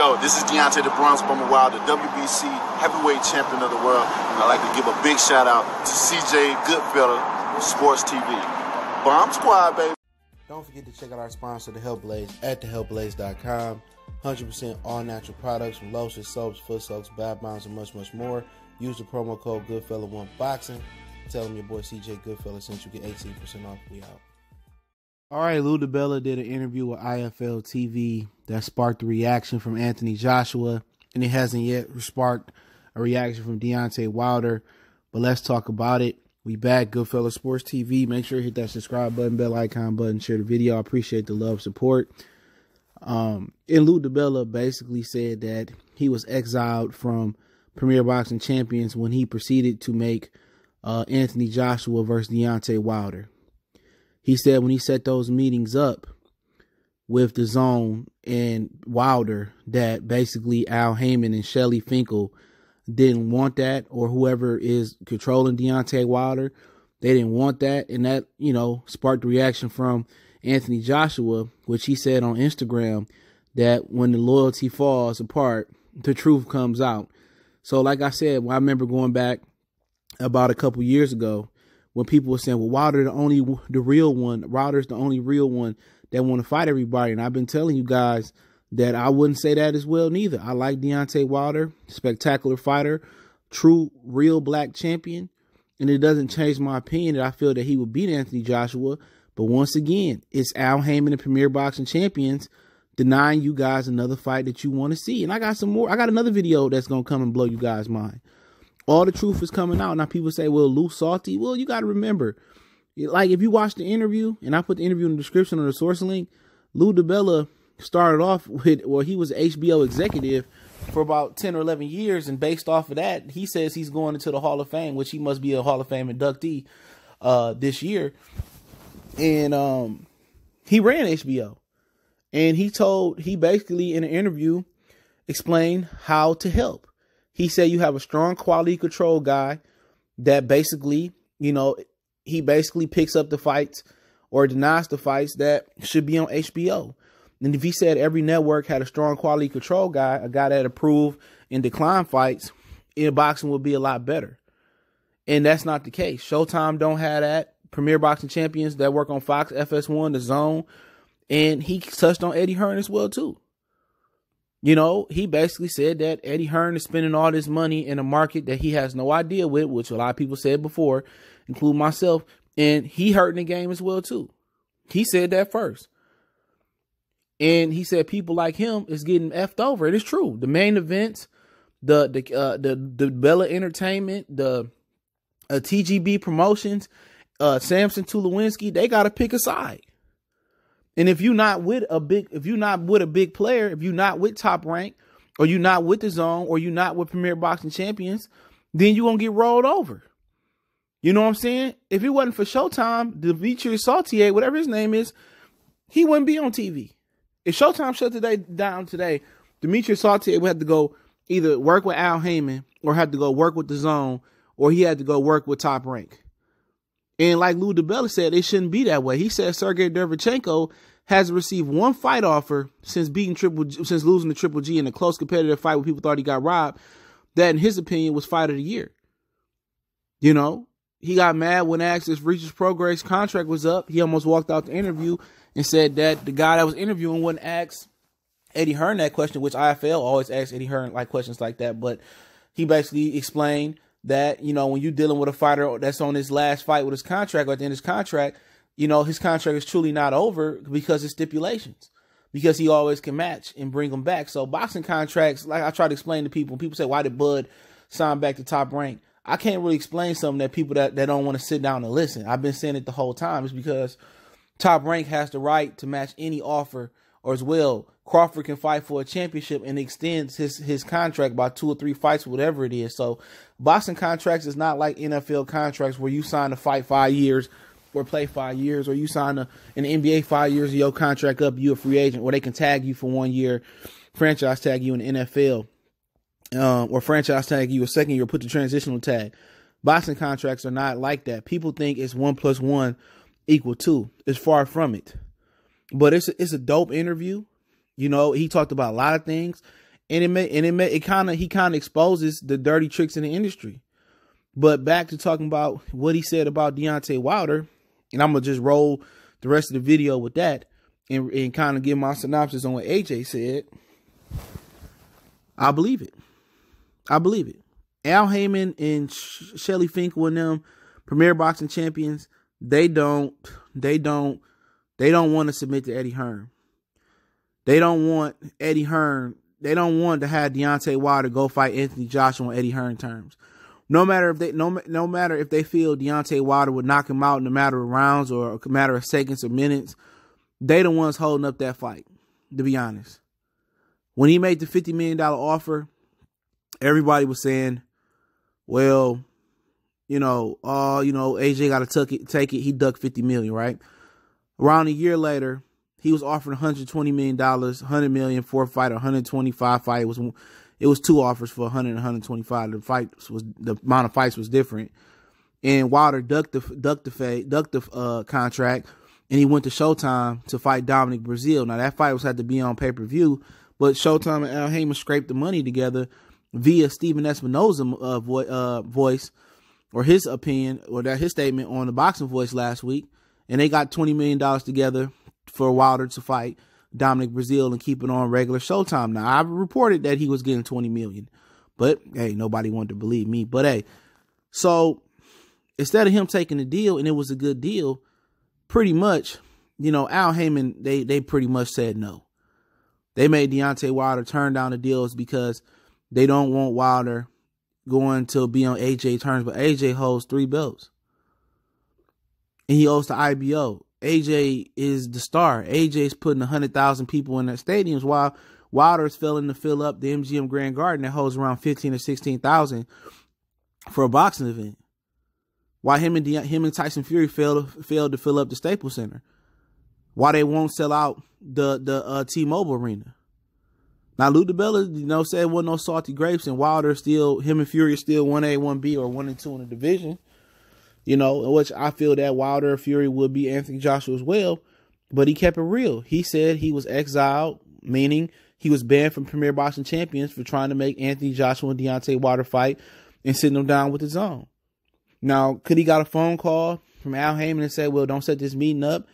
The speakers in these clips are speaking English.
Yo, this is Deontay the Bronze Bomber Wild, the WBC heavyweight champion of the world. And I'd like to give a big shout out to CJ Goodfella, Sports TV. Bomb Squad, baby. Don't forget to check out our sponsor, The Health Blaze, at thehealthblaze.com. 100% all natural products from lotions, soaps, foot soaks, bath bombs, and much, much more. Use the promo code Goodfella1Boxing. Tell them your boy CJ Goodfella sent you get 18% off. We out. All right, Lou DiBella did an interview with IFL TV that sparked a reaction from Anthony Joshua, and it hasn't yet sparked a reaction from Deontay Wilder. But let's talk about it. We back, Goodfella Sports TV. Make sure you hit that subscribe button, bell icon button, share the video. I appreciate the love, support. Um, and Lou DiBella basically said that he was exiled from Premier Boxing Champions when he proceeded to make uh, Anthony Joshua versus Deontay Wilder. He said when he set those meetings up with DAZN and Wilder that basically Al Haymon and Shelly Finkel didn't want that or whoever is controlling Deontay Wilder, they didn't want that. And that, you know, sparked the reaction from Anthony Joshua, which he said on Instagram that when the loyalty falls apart, the truth comes out. So like I said, I remember going back about a couple years ago when people were saying, "Well, Wilder the only the real one. Wilder's the only real one that want to fight everybody." And I've been telling you guys that I wouldn't say that as well neither. I like Deontay Wilder, spectacular fighter, true real black champion, and it doesn't change my opinion that I feel that he would beat Anthony Joshua. But once again, it's Al Haymon and Premier Boxing Champions denying you guys another fight that you want to see. And I got some more. I got another video that's gonna come and blow you guys' mind all the truth is coming out. Now people say, well, Lou salty. Well, you got to remember, like if you watch the interview, and I put the interview in the description or the source link, Lou DiBella started off with, well, he was HBO executive for about 10 or 11 years. And based off of that, he says he's going into the Hall of Fame, which he must be a Hall of Fame inductee uh, this year. And um, he ran HBO. And he told, he basically in an interview explained how to help. He said you have a strong quality control guy that basically, you know, he basically picks up the fights or denies the fights that should be on HBO. And if he said every network had a strong quality control guy, a guy that approved and decline fights, in boxing would be a lot better. And that's not the case. Showtime don't have that. Premier Boxing Champions that work on Fox, FS1, DAZN, and he touched on Eddie Hearn as well too. You know, he basically said that Eddie Hearn is spending all this money in a market that he has no idea with, which a lot of people said before, include myself, and he hurting the game as well too. He said that first. And he said people like him is getting effed over. It is true. The main events, the the uh, the DiBella Entertainment, the uh, TGB Promotions, uh, Samson Tulawinski, they got to pick a side. And if you're not with a big, if you're not with a big player, if you're not with Top Rank, or you're not with DAZN, or you're not with Premier Boxing Champions, then you're gonna get rolled over. You know what I'm saying? If it wasn't for Showtime, Dmitriy Salita, whatever his name is, he wouldn't be on TV. If Showtime shut today down today, Dmitriy Salita would have to go either work with Al Haymon or have to go work with DAZN, or he had to go work with Top Rank. And like Lou DiBella said, it shouldn't be that way. He said Sergey Derevyanchenko has received one fight offer since beating Triple G, since losing to Triple G in a close competitive fight where people thought he got robbed. That, in his opinion, was fight of the year. You know, he got mad when asked if Regis Prograis contract was up. He almost walked out the interview and said that the guy that was interviewing wouldn't ask Eddie Hearn that question, which IFL always asks Eddie Hearn like questions like that. But he basically explained that you know when you're dealing with a fighter that's on his last fight with his contract or at the end of his contract, you know his contract is truly not over because of stipulations. Because he always can match and bring them back. So boxing contracts, like I try to explain to people, people say, why did Bud sign back to top rank? I can't really explain something that people that, that don't want to sit down and listen. I've been saying it the whole time. It's because top rank has the right to match any offer or as well Crawford can fight for a championship and extends his his contract by two or three fights, whatever it is. So, boxing contracts is not like NFL contracts where you sign to fight five years or play five years, or you sign a, an NBA five years of your contract up, you a free agent, or they can tag you for one year, franchise tag you in the NFL, um, or franchise tag you a second year, put the transitional tag. Boxing contracts are not like that. People think it's one plus one equal two. It's far from it. But it's a, it's a dope interview. You know, he talked about a lot of things. And it may and it may it kind of he kind of exposes the dirty tricks in the industry. But back to talking about what he said about Deontay Wilder, and I'm gonna just roll the rest of the video with that and, and kind of give my synopsis on what AJ said. I believe it. I believe it. Al Haymon and Shelly Finkel and them, premier boxing champions, they don't, they don't, they don't want to submit to Eddie Hearn. They don't want Eddie Hearn. They don't want to have Deontay Wilder go fight Anthony Joshua on Eddie Hearn terms. No matter if they no no matter if they feel Deontay Wilder would knock him out in a matter of rounds or a matter of seconds or minutes, they the ones holding up that fight. To be honest, when he made the fifty million dollar offer, everybody was saying, "Well, you know, uh, you know, AJ got to take it. Take it. He ducked fifty million, right?" Around a year later, he was offered 120 million dollars, 100 million for a fight, 125 fight. It was it was two offers for 100 and 125. The fights was the amount of fights was different. And Wilder ducked the ducked the ducked the uh, contract, and he went to Showtime to fight Dominic Breazeale. Now that fight was had to be on pay per view, but Showtime and Al Haymon scraped the money together via Stephen Espinoza uh, vo- uh, voice or his opinion or that his statement on the Boxing Voice last week, and they got twenty million dollars together for Wilder to fight Dominic Breazeale and keep it on regular Showtime. Now I reported that he was getting 20 million, but hey, nobody wanted to believe me. But hey, so instead of him taking the deal and it was a good deal, pretty much, you know, Al Haymon they they pretty much said no. They made Deontay Wilder turn down the deals because they don't want Wilder going to be on AJ terms, but AJ holds three belts. And he owes to IBO. AJ is the star. AJ's putting 100,000 people in their stadiums while Wilder's failing to fill up the MGM Grand Garden that holds around 15 or 16,000 for a boxing event. Why him and De- him and Tyson Fury failed failed to fill up the Staples Center. Why they won't sell out the the uh, T-Mobile Arena. Now Lou DiBella, you know, said wasn't no salty grapes, and Wilder still him and Fury still one A, one B, or one and two in the division you know, which I feel that Wilder Fury would be Anthony Joshua as well. But he kept it real. He said he was exiled, meaning he was banned from Premier Boxing Champions for trying to make Anthony Joshua and Deontay Wilder fight and sitting them down with his own. Now, could he got a phone call from Al Haymon and say, "Well, don't set this meeting up,"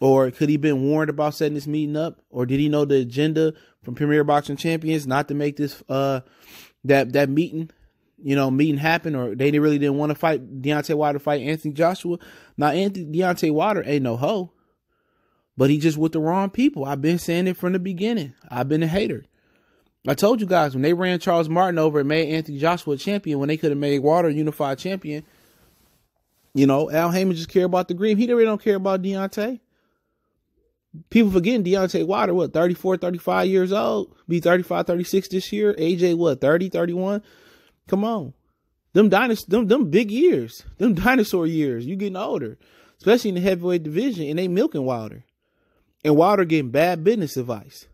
or could he been warned about setting this meeting up, or did he know the agenda from Premier Boxing Champions not to make this uh that that meeting you know, meeting happened or they really didn't want to fight Deontay Wilder fight Anthony Joshua. Now Anthony Deontay Wilder ain't no hoe. But he just with the wrong people. I've been saying it from the beginning. I've been a hater. I told you guys when they ran Charles Martin over and made Anthony Joshua champion when they could have made Wilder unified champion. You know, Al Haymon just care about the green. He really don't care about Deontay. People forgetting Deontay Wilder, what, 34, 35 years old? Be 35, 36 this year. AJ, what, 30, 31? Come on. Them dinosaur them them big years. Them dinosaur years. You getting older. Especially in the heavyweight division. And they milking Wilder. And Wilder getting bad business advice.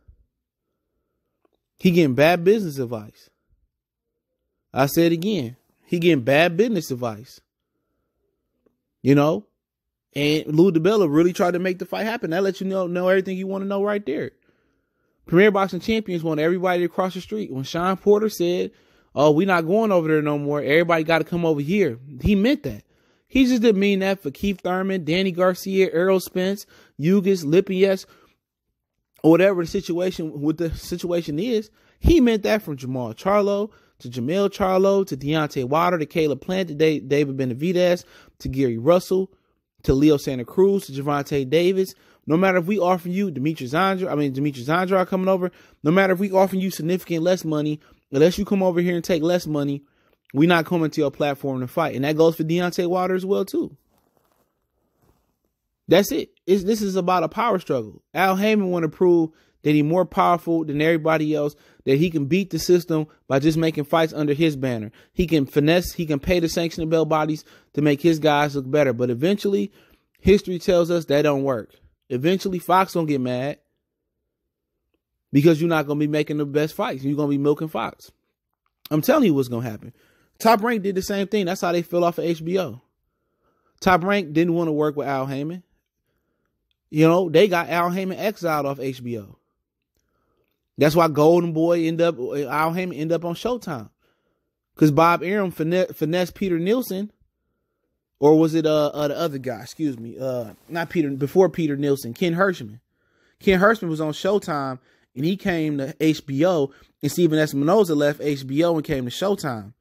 He getting bad business advice. I said again. He getting bad business advice. You know? And Lou DiBella really tried to make the fight happen. That lets you know know everything you want to know right there. Premier Boxing Champions want everybody to cross the street. When Sean Porter said oh, we're not going over there no more. Everybody got to come over here. He meant that. He just didn't mean that for Keith Thurman, Danny Garcia, Errol Spence, Ugas, Lipinets, or whatever the situation what the situation is. He meant that from Jermall Charlo to Jermell Charlo to Deontay Wilder to Caleb Plant to David Benavidez to Gary Russell to Leo Santa Cruz to Gervonta Davis. No matter if we offer you Demetrius Andrade, I mean Demetrius Andrade coming over. No matter if we offer you significant less money, unless you come over here and take less money, we're not coming to your platform to fight. And that goes for Deontay Wilder as well, too. That's it. It's, this is about a power struggle. Al Haymon want to prove that he's more powerful than everybody else, that he can beat the system by just making fights under his banner. He can finesse, he can pay the sanctioning bell bodies to make his guys look better. But eventually, history tells us that don't work. Eventually, Fox gonna get mad because you're not going to be making the best fights. You're going to be milking Fox. I'm telling you what's going to happen. Top Rank did the same thing. That's how they fell off of HBO. Top Rank didn't want to work with Al Haymon. You know, they got Al Haymon exiled off HBO. That's why Golden Boy end up Al Haymon end up on Showtime. Cause Bob Arum finesse, finesse Peter Nelson, or was it uh, uh, the other guy? Excuse me, uh not Peter before Peter Nelson, Ken Hershman. Ken Hershman was on Showtime and he came to HBO, and Stephen S. Espinoza left HBO and came to Showtime.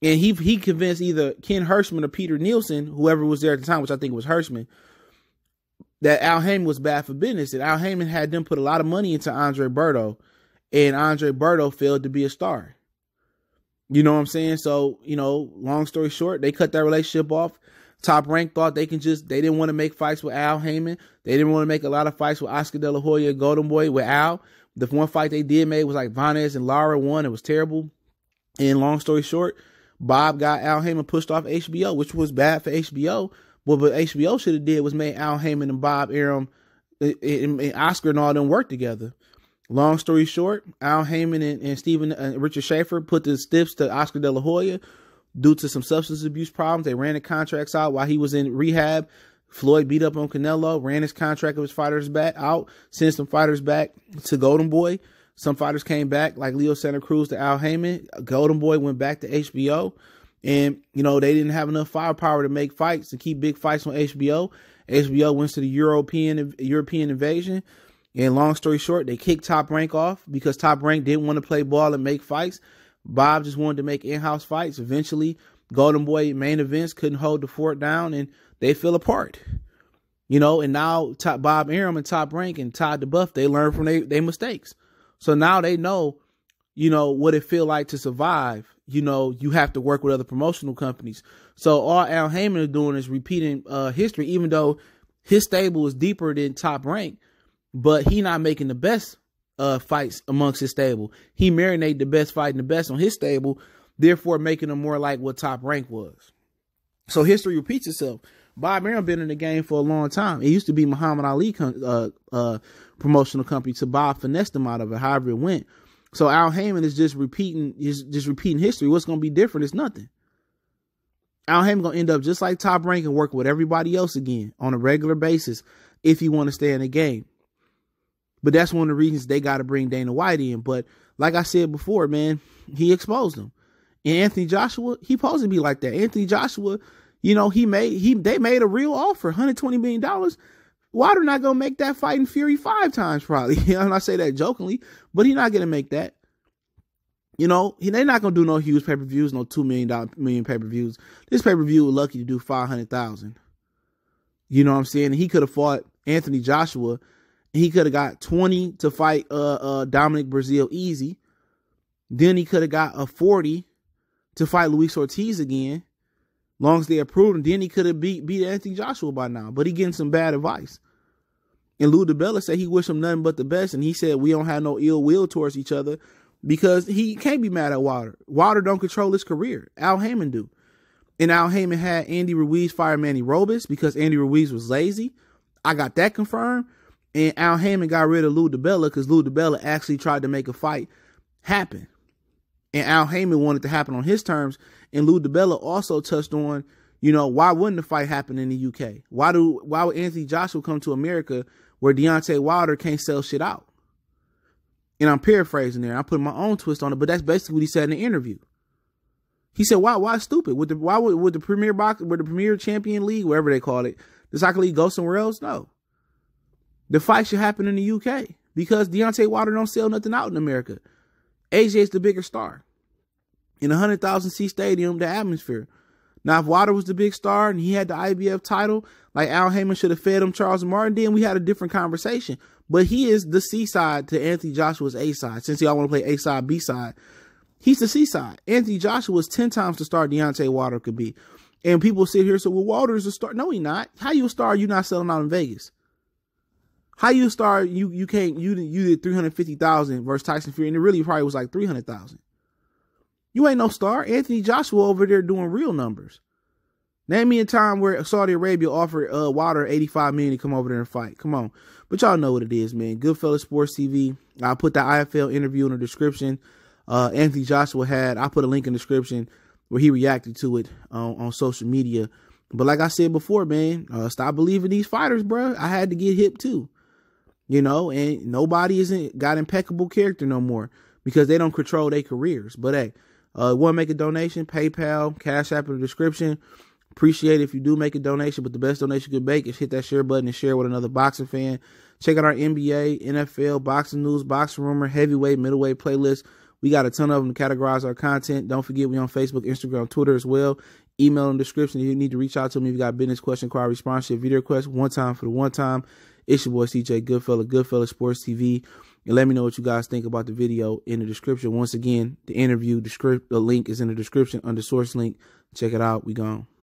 And he he convinced either Ken Hershman or Peter Nelson, whoever was there at the time, which I think was Hershman, that Al Haymon was bad for business. And Al Haymon had them put a lot of money into Andre Berto, and Andre Berto failed to be a star. You know what I'm saying? So, you know, long story short, they cut that relationship off. Top Rank thought they can just they didn't want to make fights with Al Haymon. They didn't want to make a lot of fights with Oscar De La Hoya, Golden Boy, with Al. The one fight they did make was like Vanez and Lara won. It was terrible. And long story short, Bob got Al Haymon pushed off HBO, which was bad for HBO. But what HBO should have did was made Al Haymon and Bob Arum and, and Oscar and all them work together. Long story short, Al Haymon and, and uh, Richard Schaefer put the stiffs to Oscar De La Hoya due to some substance abuse problems. They ran the contracts out while he was in rehab. Floyd beat up on Canelo, ran his contract of his fighters back out, sent some fighters back to Golden Boy. Some fighters came back, like Leo Santa Cruz to Al Haymon. Golden Boy went back to HBO. And, you know, they didn't have enough firepower to make fights, to keep big fights on HBO. HBO went to the European European invasion. And long story short, they kicked Top Rank off because Top Rank didn't want to play ball and make fights. Bob just wanted to make in-house fights. Eventually, Golden Boy main events couldn't hold the fort down, and they fell apart. You know, and now top Bob Arum and Top Rank and Todd duBoef, they learn from their they mistakes. So now they know, you know, what it feel like to survive. You know, you have to work with other promotional companies. So all Al Haymon is doing is repeating uh, history, even though his stable is deeper than Top Rank, but he not making the best uh, fights amongst his stable. He marinated the best fight and the best on his stable, therefore making them more like what Top Rank was. So history repeats itself. Bob Arum been in the game for a long time. It used to be Muhammad Ali uh, uh, promotional company to Bob finessed him out of it, however it went. So Al Haymon is just repeating, is just repeating history. What's going to be different is nothing. Al Haymon going to end up just like Top Rank and work with everybody else again on a regular basis if you want to stay in the game. But that's one of the reasons they got to bring Dana White in. But like I said before, man, he exposed them. And Anthony Joshua, he supposed to be like that. Anthony Joshua you know, he made he they made a real offer, hundred twenty million dollars. Wilder not gonna make that fight in Fury five times probably. Know, I say that jokingly, but he not gonna make that. You know, he, they're not gonna do no huge pay per views, no two million dollar million pay per views. This pay per view was lucky to do five hundred thousand. You know what I'm saying? He could have fought Anthony Joshua. He could have got twenty to fight uh, uh, Dominic Breazeale easy. Then he could have got a forty to fight Luis Ortiz again. Long as they approved him, then he could have beat beat Anthony Joshua by now. But he getting some bad advice. And Lou DiBella said he wished him nothing but the best, and he said we don't have no ill will towards each other because he can't be mad at Wilder. Wilder don't control his career. Al Haymon do. And Al Haymon had Andy Ruiz fire Manny Robles because Andy Ruiz was lazy. I got that confirmed. And Al Haymon got rid of Lou DiBella because Lou DiBella actually tried to make a fight happen. And Al Haymon wanted to happen on his terms. And Lou DiBella also touched on, you know, why wouldn't the fight happen in the UK? Why do why would Anthony Joshua come to America where Deontay Wilder can't sell shit out? And I'm paraphrasing there. I'm putting my own twist on it, but that's basically what he said in the interview. He said, "Why? Why stupid? Would the why would, would the Premier Box, would the Premier Champion League, wherever they call it, the soccer league, go somewhere else? No. The fight should happen in the UK because Deontay Wilder don't sell nothing out in America. AJ is the bigger star in a hundred thousand seat stadium, the atmosphere. Now, if Wilder was the big star and he had the IBF title, like Al Haymon should have fed him Charles Martin, then we had a different conversation. But he is the C side to Anthony Joshua's A side. Since y'all want to play A side, B side, he's the C side. Anthony Joshua is ten times the star Deontay Wilder could be. And people sit here and say, "Well, is a star." No, he not. How you a star? You not selling out in Vegas? How you start? You you can't you you did three hundred fifty thousand versus Tyson Fury, and it really probably was like three hundred thousand. You ain't no star. Anthony Joshua over there doing real numbers. Name me a time where Saudi Arabia offered uh, Wilder 85 million to come over there and fight. Come on. But y'all know what it is, man. Goodfellas Sports TV. I'll put the IFL interview in the description. Uh, Anthony Joshua had, I put a link in the description where he reacted to it on, on social media. But like I said before, man, uh, stop believing these fighters, bro. I had to get hip too. You know, and nobody isn't got impeccable character no more because they don't control their careers. But hey, uh, want to make a donation? PayPal, Cash App in the description. Appreciate it if you do make a donation, but the best donation you can make is hit that share button and share with another boxing fan. Check out our NBA, NFL, boxing news, boxing rumor, heavyweight, middleweight playlist. We got a ton of them to categorize our content. Don't forget we on Facebook, Instagram, Twitter as well. Email in the description. If you need to reach out to me if you got business question, inquiry, sponsorship, video request, one time for the one time. It's your boy CJ Goodfella, Goodfella Sports TV. And let me know what you guys think about the video in the description. Once again, the interview, script, the link is in the description under source link. Check it out. We gone.